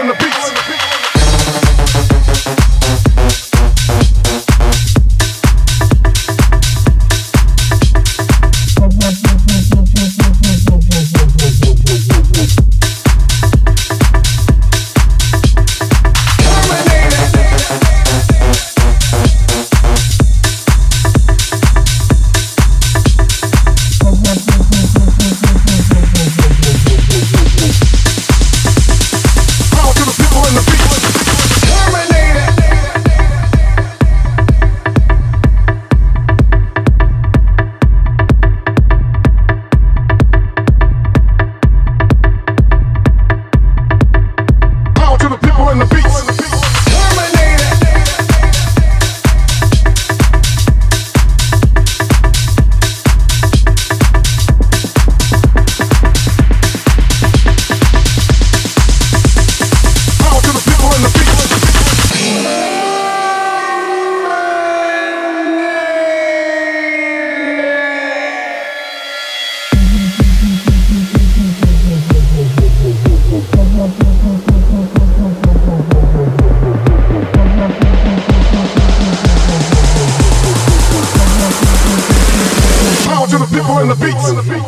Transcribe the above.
in the beats. The people in the beats.